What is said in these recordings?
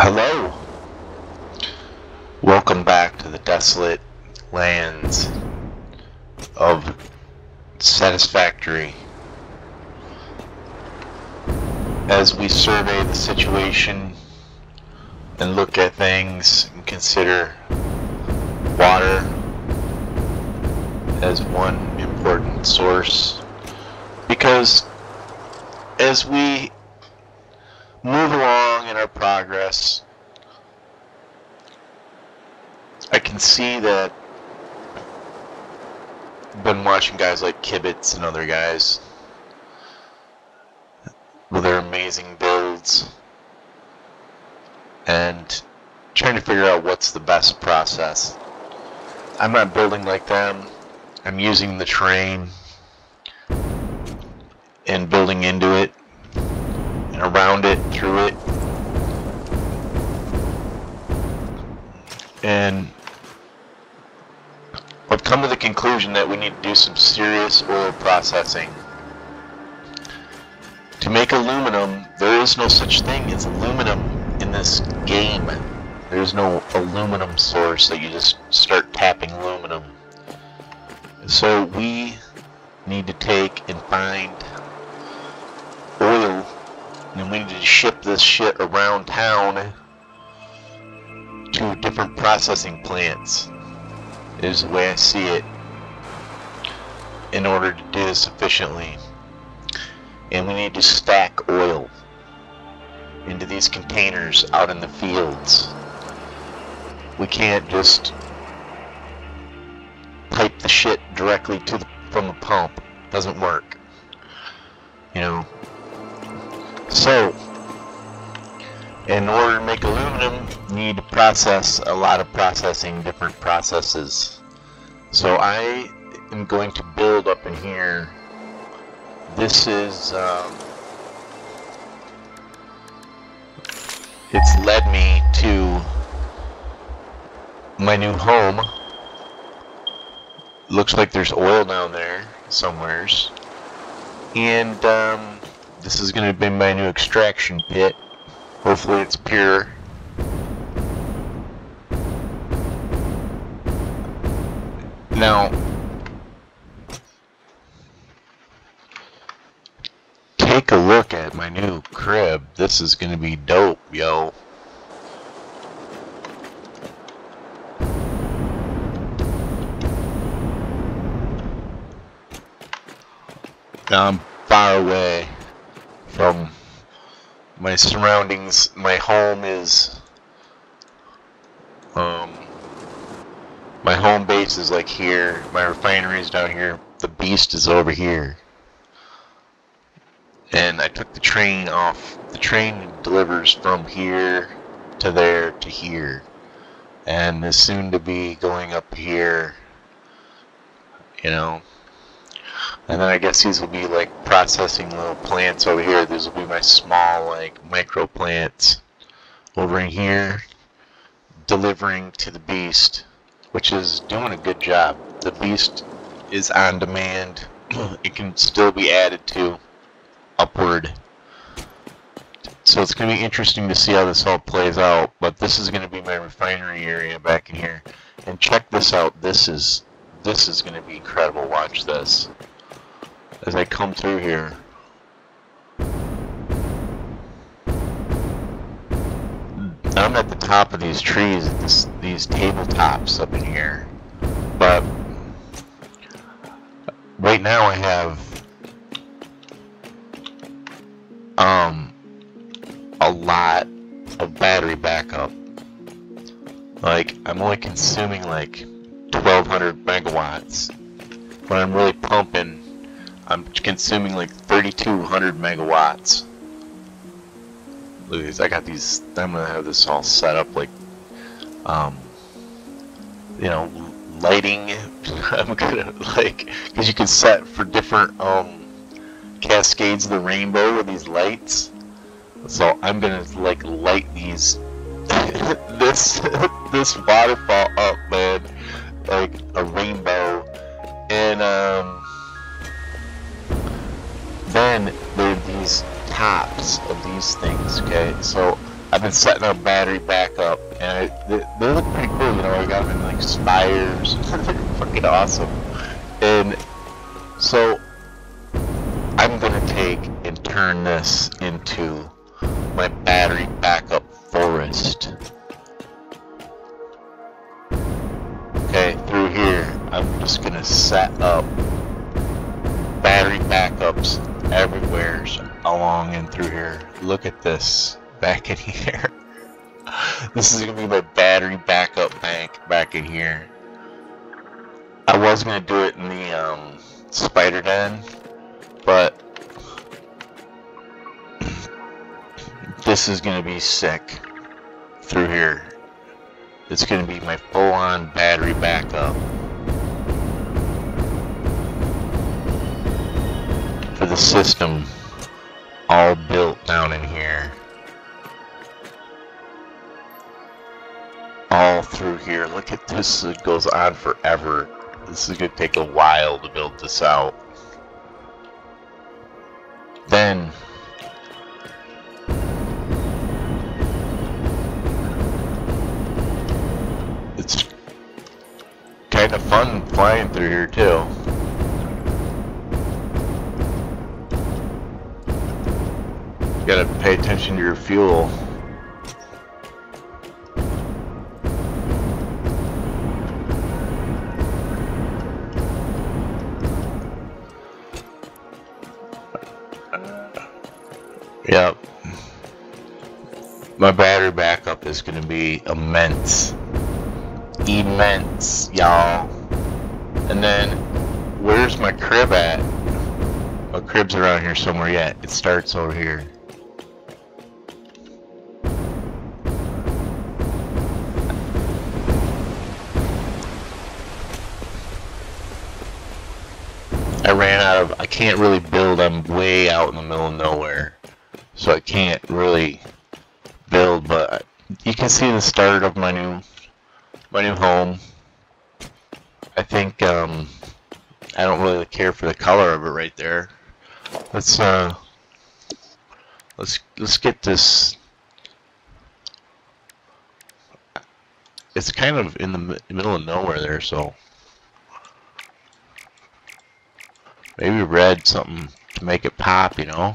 Hello. Welcome back to the desolate lands of Satisfactory. As we survey the situation and look at things and consider water as one important source because as we move along in our progress, I can see that I've been watching guys like Kibitz and other guys with their amazing builds and trying to figure out what's the best process. I'm not building like them. I'm using the terrain and building into it around it, through it. And I've come to the conclusion that we need to do some serious oil processing. To make aluminum, there is no such thing as aluminum in this game. There's no aluminum source that you just start tapping aluminum. So we need to take and find and we need to ship this shit around town to different processing plants is the way I see it in order to do this efficiently. And we need to stack oil into these containers out in the fields. We can't just pipe the shit directly to the from the pump. Doesn't work. You know so, in order to make aluminum, you need to process a lot of processing, different processes. So I am going to build up in here. This is, um, it's led me to my new home. Looks like there's oil down there somewheres. And, um, this is going to be my new extraction pit. Hopefully it's pure. Now, take a look at my new crib. This is going to be dope, yo. I'm far away from my surroundings. My home is um, my home base is like here. My refinery is down here. The beast is over here. And I took the train off. The train delivers from here to there to here. And is soon to be going up here. You know, and then I guess these will be like processing little plants over here. These will be my small like micro plants over in here delivering to the beast which is doing a good job. The beast is on demand. it can still be added to upward. So it's going to be interesting to see how this all plays out. But this is going to be my refinery area back in here. And check this out. This is this is going to be incredible. Watch this as I come through here. I'm at the top of these trees, this, these tabletops up in here, but right now I have um a lot of battery backup. Like I'm only consuming like 1200 megawatts, but I'm really pumping I'm consuming like 3,200 megawatts. Look at these. I got these. I'm gonna have this all set up like, um, you know, lighting. I'm gonna like because you can set for different um cascades of the rainbow with these lights. So I'm gonna like light these this this waterfall up, man, like a rainbow, and um then there are these tops of these things, okay? So I've been setting up battery backup, and I, they, they look pretty cool. You know, I got them in like spires. Fucking awesome. And so I'm gonna take and turn this into my battery backup forest. Okay, through here, I'm just gonna set up battery backups everywhere along and through here. Look at this back in here. this is gonna be my battery backup bank back in here. I was gonna do it in the um, spider den, but this is gonna be sick through here. It's gonna be my full-on battery backup. System all built down in here. All through here. Look at this, it goes on forever. This is gonna take a while to build this out. Then it's kind of fun flying through here too. Gotta pay attention to your fuel. Yep. My battery backup is gonna be immense. Immense, y'all. And then, where's my crib at? My crib's around here somewhere yet. It starts over here. Ran out of, I can't really build, I'm way out in the middle of nowhere. So I can't really build, but you can see the start of my new, my new home. I think, um, I don't really care for the color of it right there. Let's, uh, let's, let's get this, it's kind of in the middle of nowhere there, so. Maybe red something to make it pop, you know?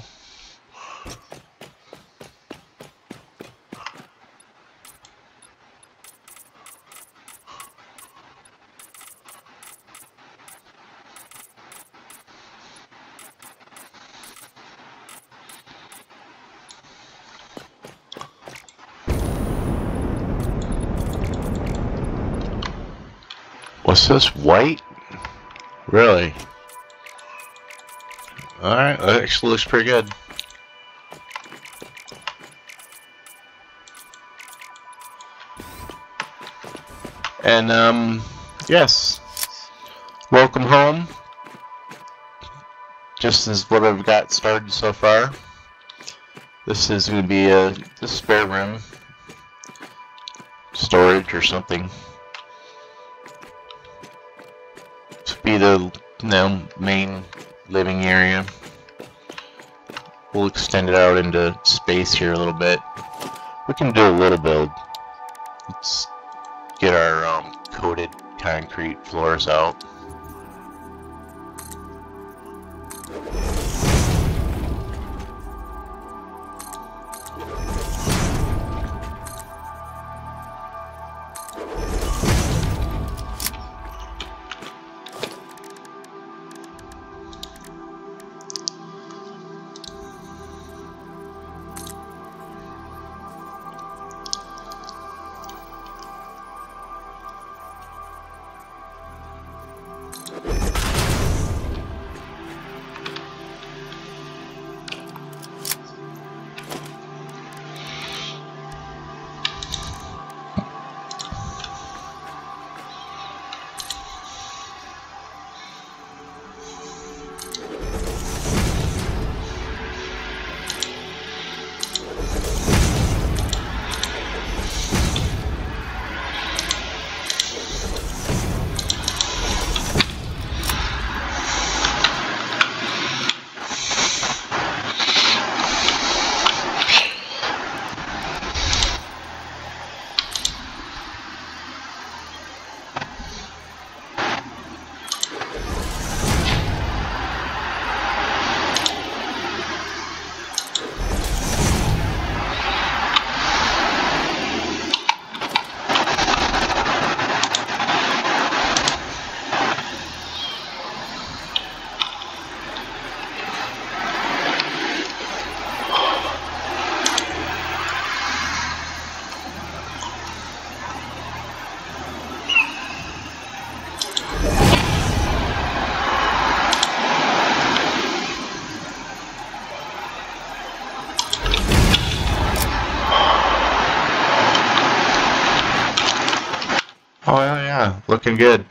What's this, white? Really? Alright, that actually looks pretty good. And, um, yes. Welcome home. Just as what I've got started so far. This is going to be a, spare room. Storage or something. To be the you know, main living area. We'll extend it out into space here a little bit. We can do a little build. Let's get our um, coated concrete floors out. Looking good.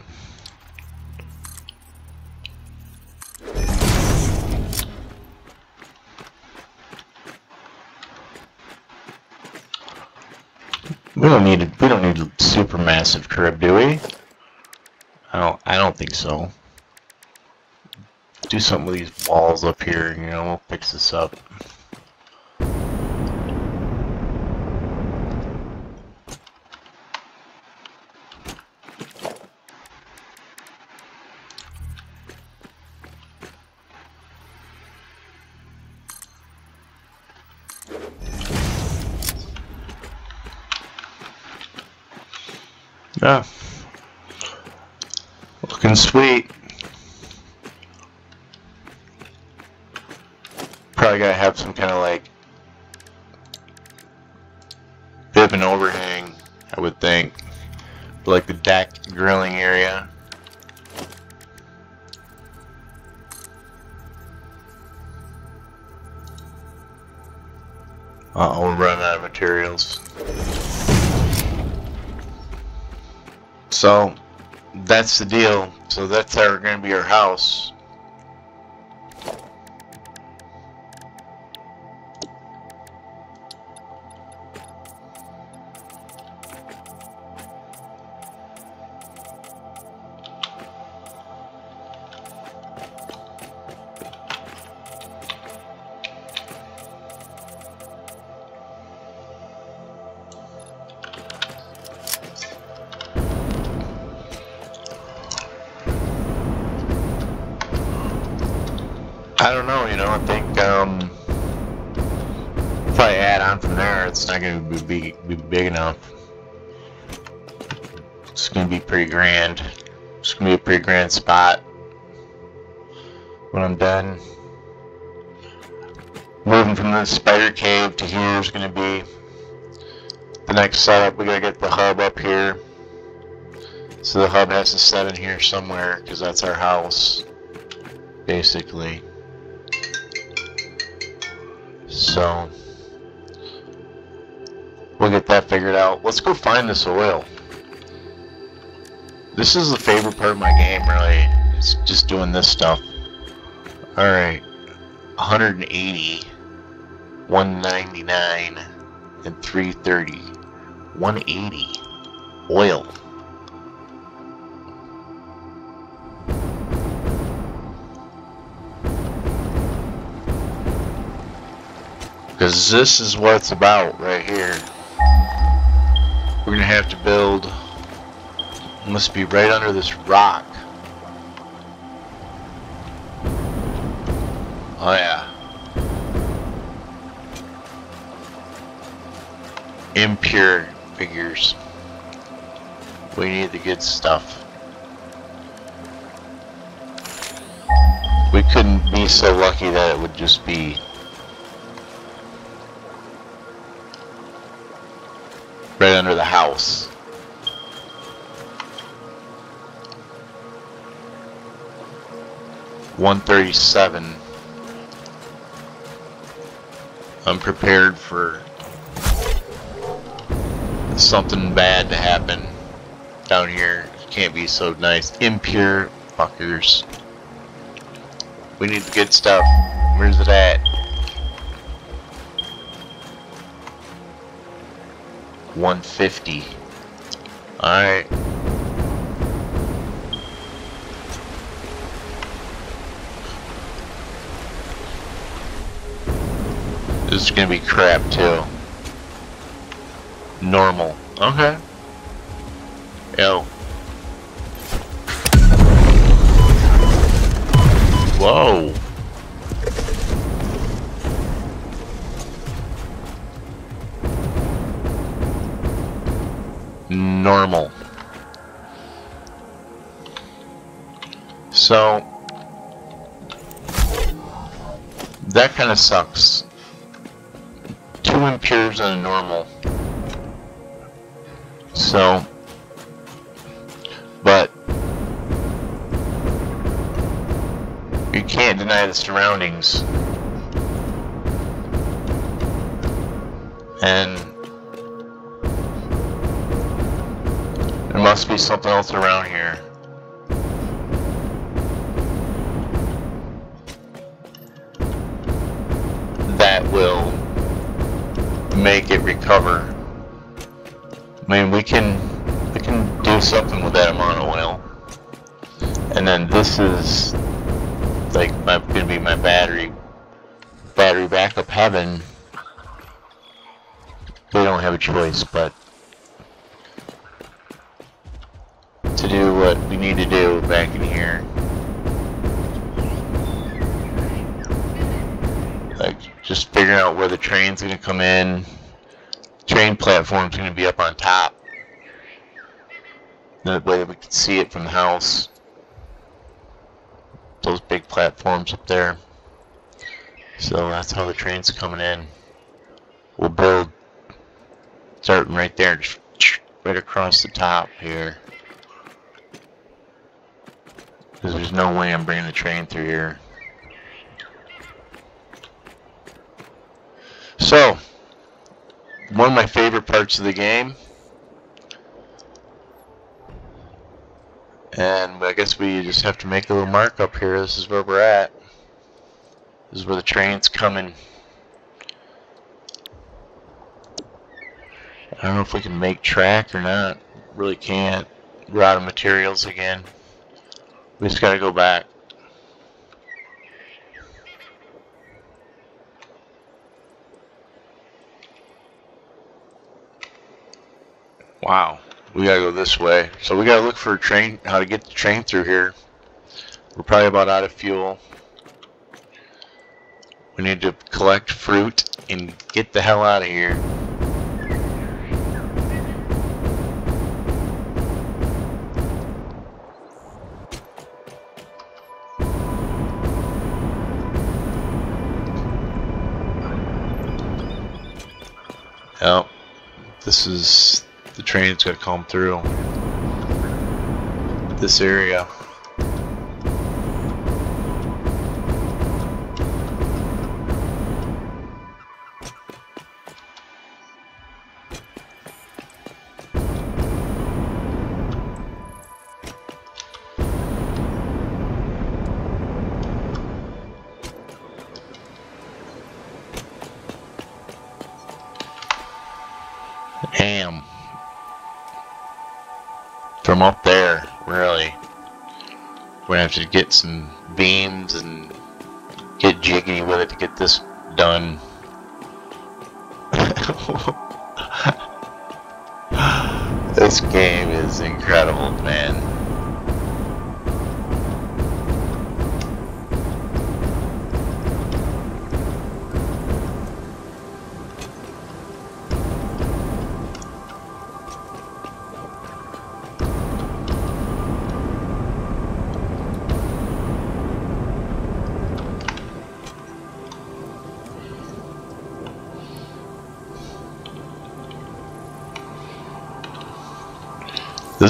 We don't need we don't need super massive crib, do we? I don't I don't think so. Do something with these walls up here, you know, we'll fix this up. Yeah. Looking sweet. Probably gotta have some kind of like that's the deal. So that's our going to be our house. I don't know, you know, I think, um, if I add on from there, it's not going to be, be big enough. It's going to be pretty grand. It's going to be a pretty grand spot when I'm done. Moving from the spider cave to here is going to be the next setup. We got to get the hub up here. So the hub has to set in here somewhere because that's our house, basically. So, we'll get that figured out. Let's go find this oil. This is the favorite part of my game, really. It's just doing this stuff. Alright. 180, 199, and 330. 180. Oil. Because this is what it's about right here. We're going to have to build... Must be right under this rock. Oh yeah. Impure figures. We need the good stuff. We couldn't be so lucky that it would just be house. One thirty-seven. I'm prepared for something bad to happen down here. Can't be so nice. Impure fuckers. We need the good stuff. Where's it at? 150. Alright. This is gonna be crap too. Normal. Okay. Yo. Whoa. Normal. So, that kind of sucks. Two impures and a normal. So, but you can't deny the surroundings. And must be something else around here. That will make it recover. I mean, we can we can do something with that amount of oil. And then this is like my, gonna be my battery battery backup heaven. We don't have a choice, but do what we need to do back in here. Like just figuring out where the train's gonna come in. Train platform's gonna be up on top. That way we can see it from the house. Those big platforms up there. So that's how the train's coming in. We'll build starting right there, right across the top here. Because there's no way I'm bringing the train through here. So, one of my favorite parts of the game. And I guess we just have to make a little mark up here. This is where we're at. This is where the train's coming. I don't know if we can make track or not. Really can't. We're out of materials again. We just gotta go back. Wow. We gotta go this way. So we gotta look for a train, how to get the train through here. We're probably about out of fuel. We need to collect fruit and get the hell out of here. This is the train's gonna come through this area. From up there, really. We're gonna have to get some beams and get jiggy with it to get this done. this game is incredible, man.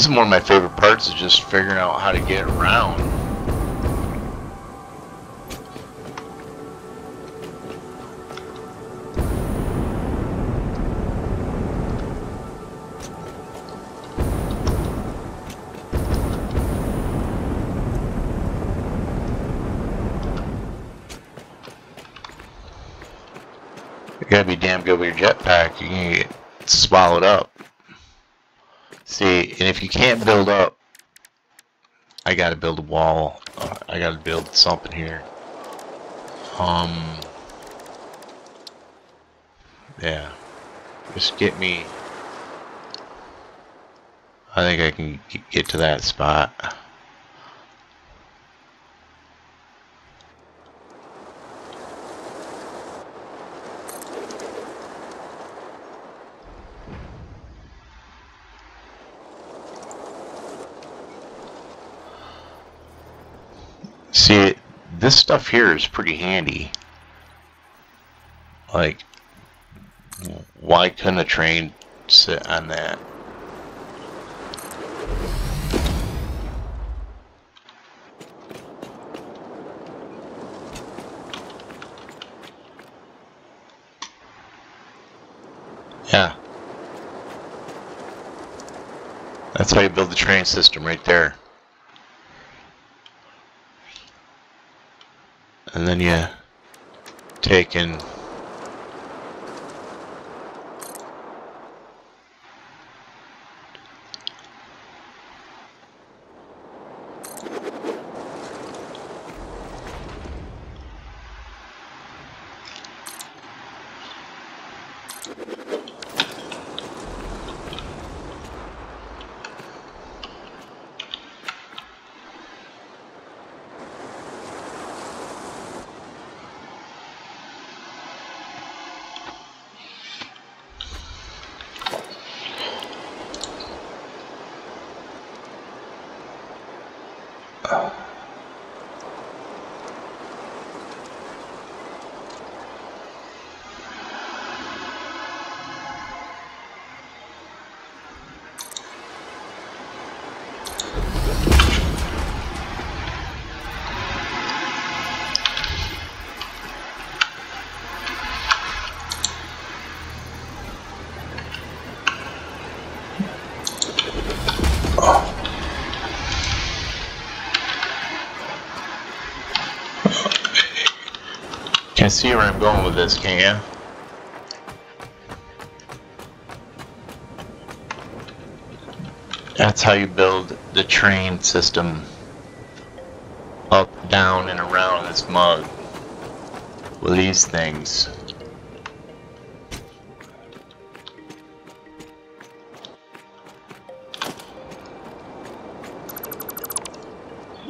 This is one of my favorite parts is just figuring out how to get around. You gotta be damn good with your jetpack. You can get swallowed up. See, and if you can't build up, I gotta build a wall. I gotta build something here. Um, yeah, just get me. I think I can get to that spot. See, this stuff here is pretty handy. Like, why couldn't a train sit on that? Yeah. That's how you build the train system right there. And then you take and Can see where I'm going with this, can you? That's how you build the train system up, down, and around this mug with these things.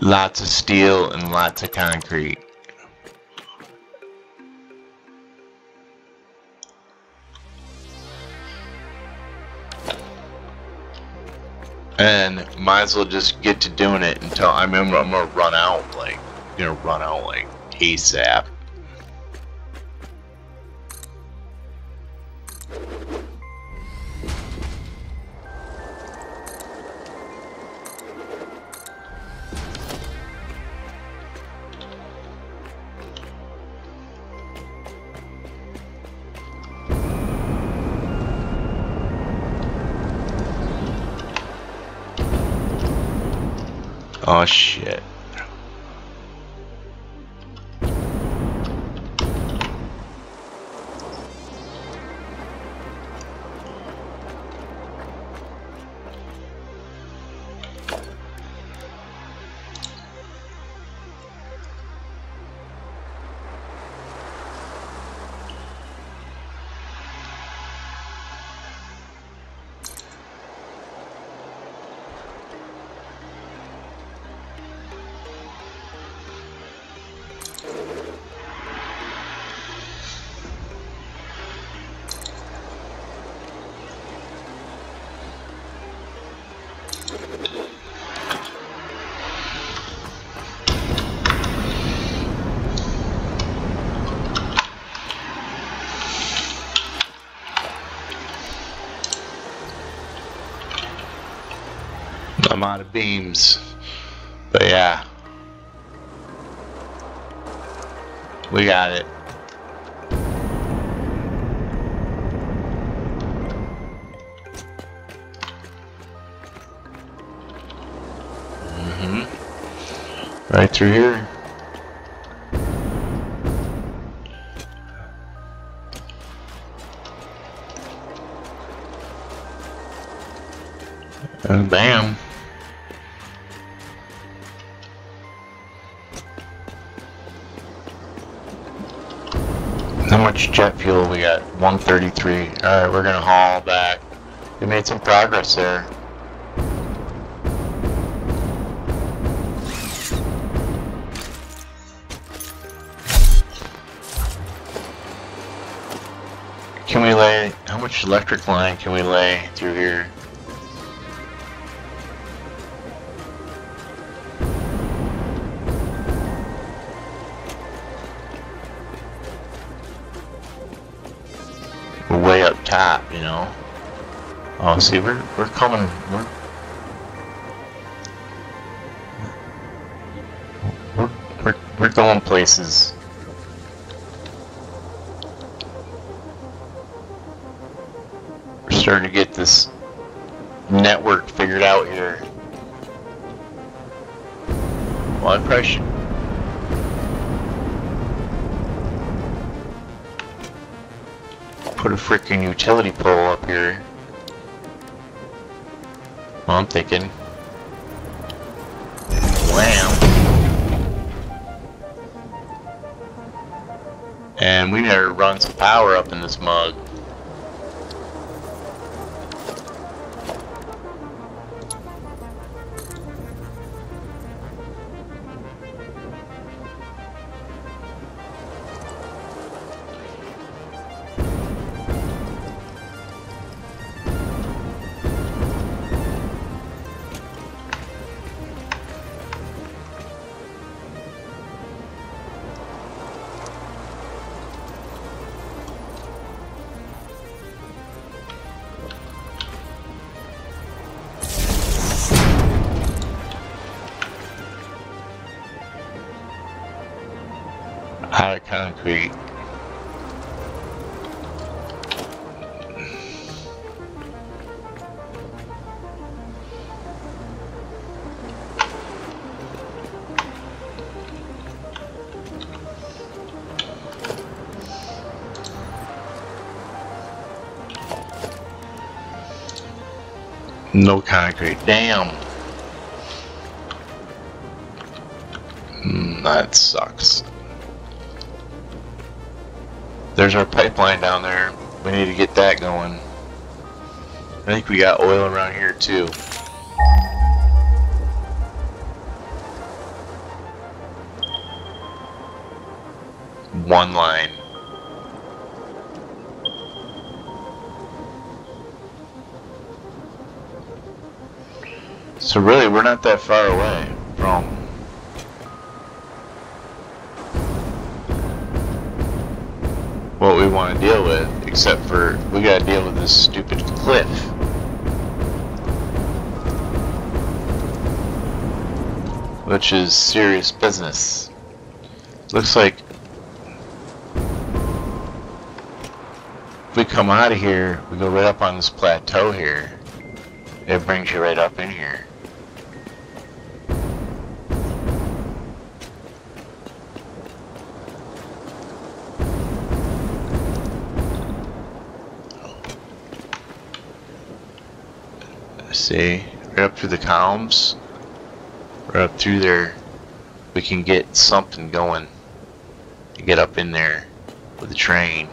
Lots of steel and lots of concrete. And might as well just get to doing it until I mean, I'm gonna run out like gonna run out like ASAP. Oh shit. I'm out of beams. But yeah. We got it. Mm-hmm. Right through here. And bam. We 133. Alright, we're gonna haul back. We made some progress there. Can we lay, how much electric line can we lay through here? Oh, see, we're we're coming. We're we're we're, going places. We're starting to get this network figured out here. Well, I probably should put a freaking utility pole up here. Well, I'm thinking. Wham. And we never run some power up in this mug. Of concrete. No concrete. Damn. Mm, that sucks. There's our pipeline down there. We need to get that going. I think we got oil around here too. One line. So really, we're not that far away except for we got to deal with this stupid cliff. Which is serious business. Looks like if we come out of here, we go right up on this plateau here. It brings you right up in here. Right up through the columns, right up through there, we can get something going to get up in there with the train.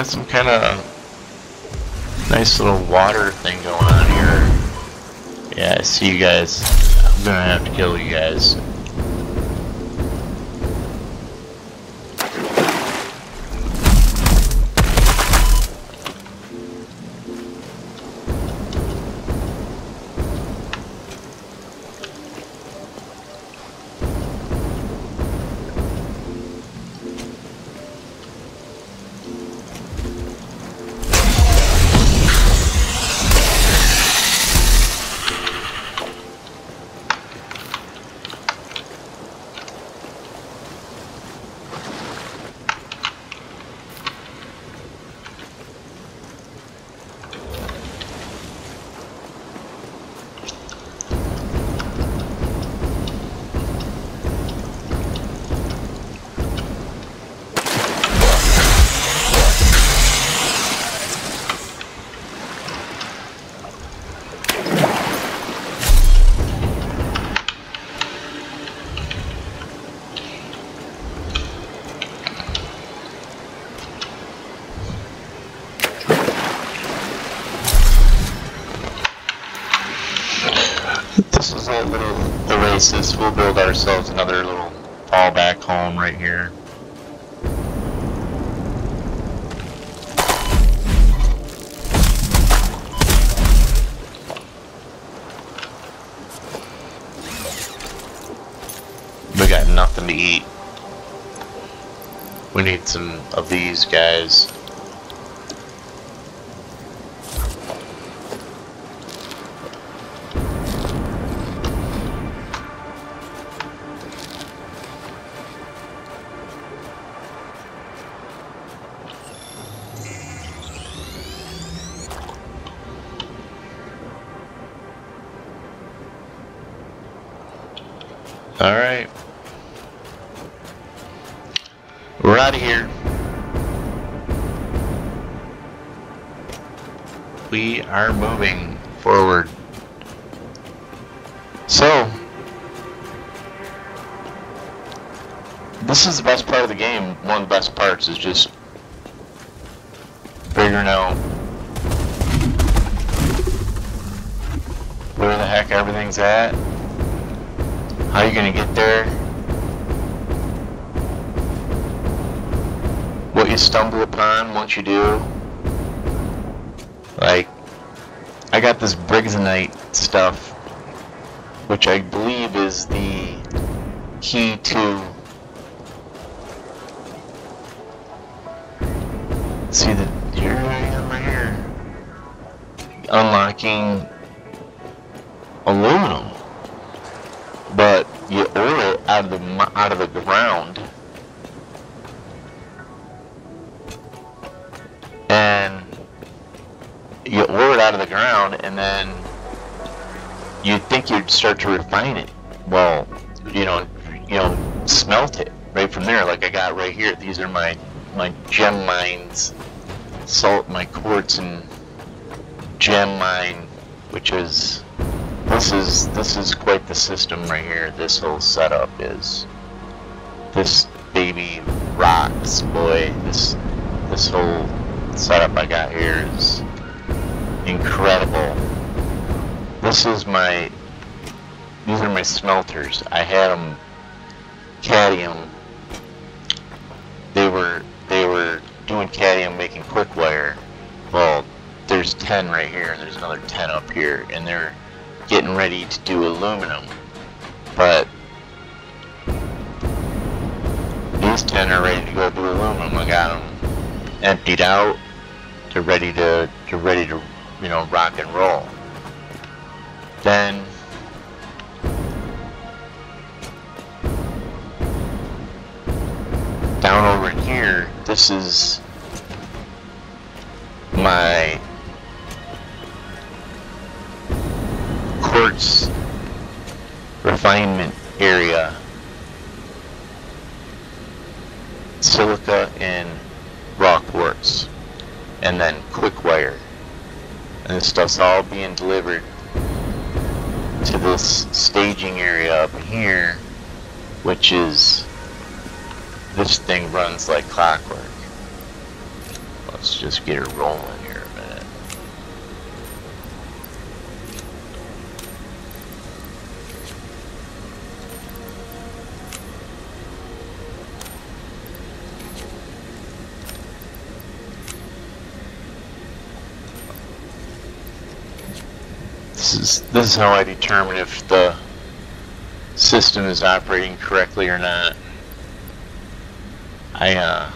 Got some kind of nice little water thing going on here. Yeah, I see you guys. I'm gonna have to kill you guys. Little oasis, we'll build ourselves another little fallback home right here. We got nothing to eat. We need some of these guys. Best part of the game. One of the best parts is just figuring out where the heck everything's at. How are you gonna get there? What you stumble upon once you do. Like, I got this Briggsonite stuff, which I believe is the key to see the am right here unlocking aluminum but you ore it out of the out of the ground, and you ore it out of the ground, and then you'd think you'd start to refine it. Well, you know, you know, smelt it right from there. Like I got right here. These are my my gem mines, salt, my quartz and gem mine, which is this is this is quite the system right here. This whole setup is. This baby rocks, boy. This this whole setup I got here is incredible. This is my these are my smelters. I had them caterium. They were they were doing caterium making quick wire. Well, there's 10 right here, and there's another 10 up here, and they're getting ready to do aluminum. But these 10 are ready to go do aluminum. I got them emptied out to ready to, to ready to, you know, rock and roll. Then down over here, this is my quartz refinement area. Silica and rock quartz. And then quick wire. And this stuff's all being delivered to this staging area up here, which is this thing runs like clockwork. Let's just get her rolling. Here a minute. This is this is how I determine if the system is operating correctly or not. I uh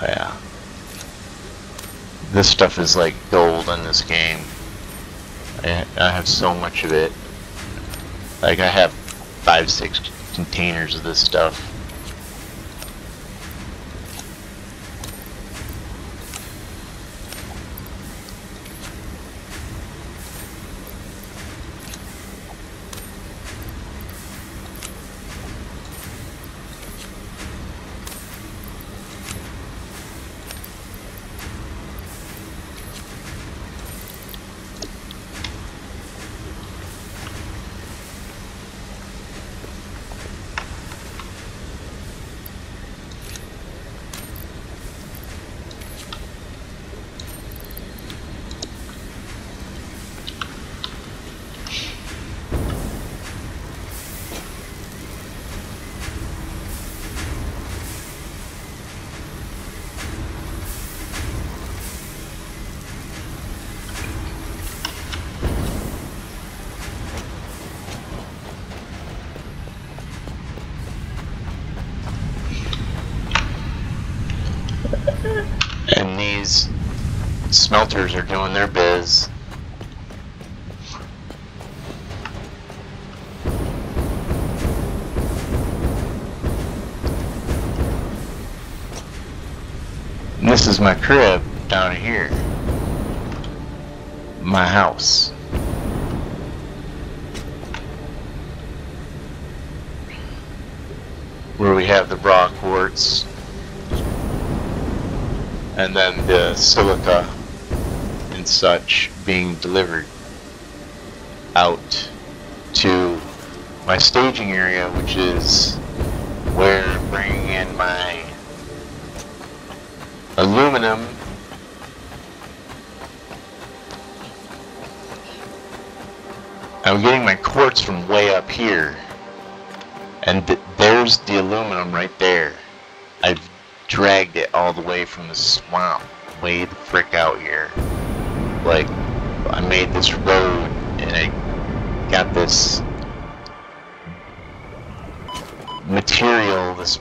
Oh yeah. This stuff is like gold in this game. I, I have so much of it. Like I have five, six containers of this stuff. Smelters are doing their biz. This is my crib down here. My house. Where we have the raw quartz and then the silica such being delivered out to my staging area which is where I'm bringing in my aluminum. I'm getting my quartz from way up here and th there's the aluminum right there. I've dragged it all the way from the swamp way the frick out here like I made this road and I got this material this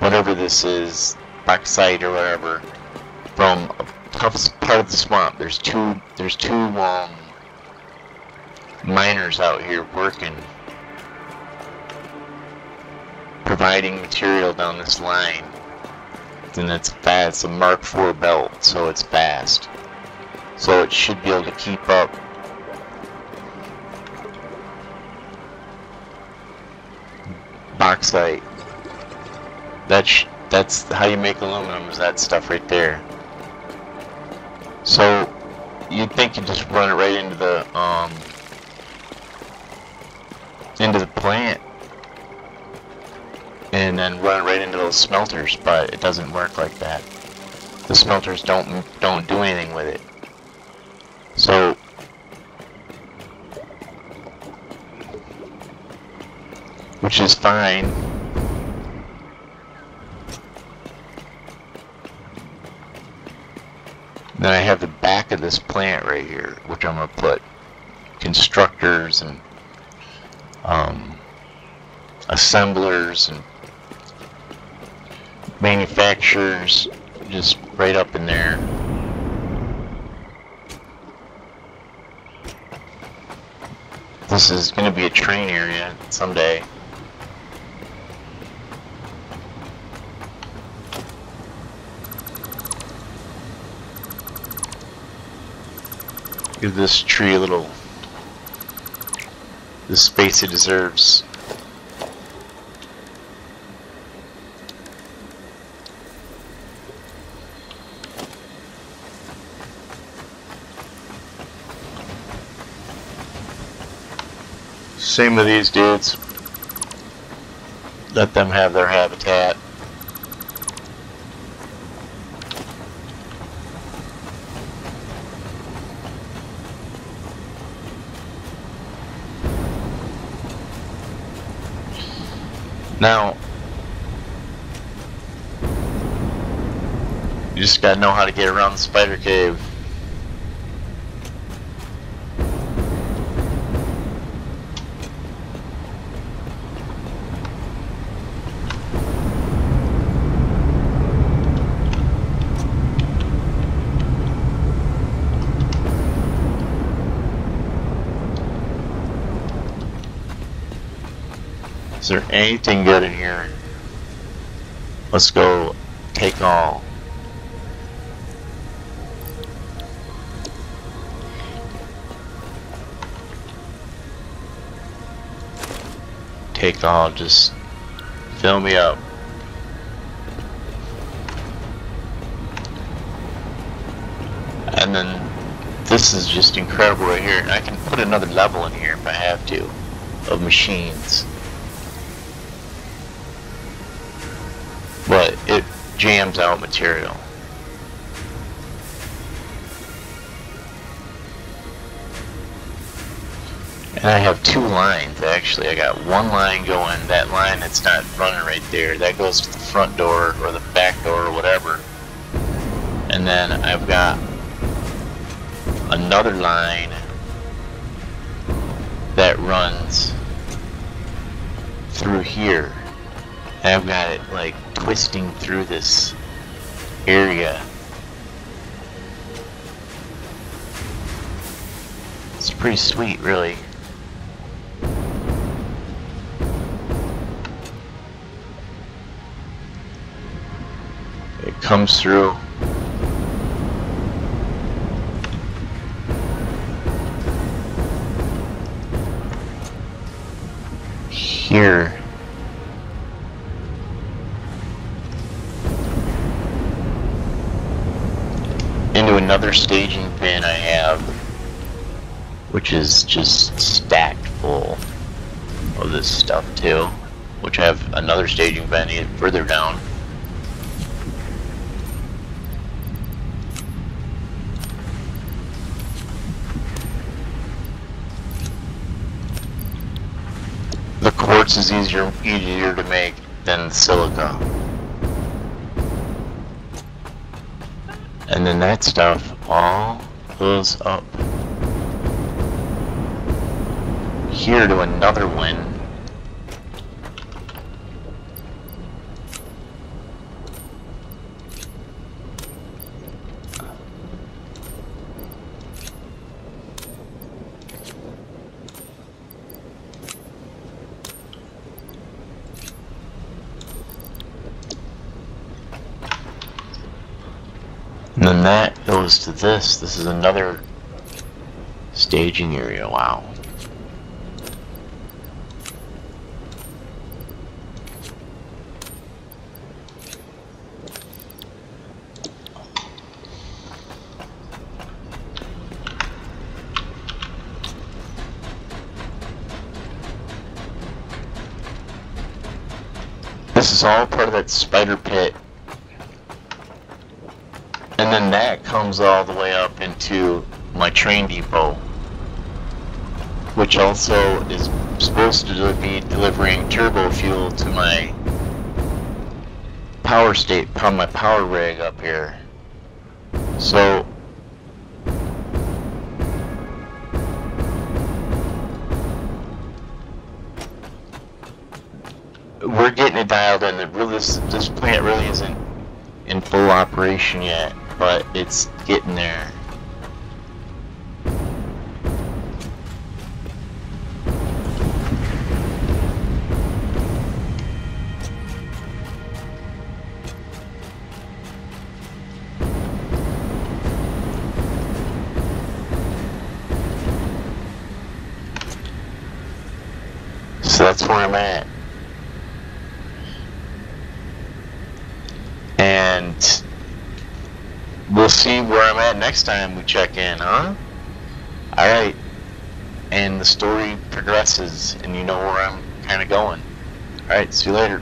whatever this is bauxite or whatever from a part of the swamp. There's two there's two um, miners out here working providing material down this line. And it's fast. It's a Mark IV belt, so it's fast. So it should be able to keep up bauxite. That's that's how you make aluminum is that stuff right there. So you'd think you just run it right into the um into the plant and then run it right into those smelters, but it doesn't work like that. The smelters don't don't do anything with it. So which is fine Then I have the back of this plant right here, which I'm going to put constructors and um, assemblers and manufacturers just right up in there. This is to be a train area someday. Give this tree a little the space it deserves. Same with these dudes. Let them have their habitat. Now, you just gotta know how to get around the spider cave. Is there anything good in here? Let's go take all. Take all, just fill me up. And then this is just incredible right here. I can put another level in here if I have to of machines. Jams out material. And I have two lines actually. I got one line going, that line that's not running right there, that goes to the front door or the back door or whatever. And then I've got another line that runs through here. I've got it like twisting through this area. It's pretty sweet, really. It comes through. Here. Another staging bin I have, which is just stacked full of this stuff too, which I have another staging bin further down. The quartz is easier easier to make than silica. And then that stuff all goes up here to another one. And then that goes to this. This is another staging area. Wow. This is all part of that spider pit and then that comes all the way up into my train depot, which also is supposed to be delivering turbo fuel to my power state, on my power rig up here. So we're getting it dialed in. That really, this, this plant really isn't in full operation yet but it's getting there. Next time we check in, huh? Alright. And the story progresses, and you know where I'm kind of going. Alright, see you later.